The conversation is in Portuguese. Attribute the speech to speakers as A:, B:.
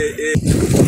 A: É é.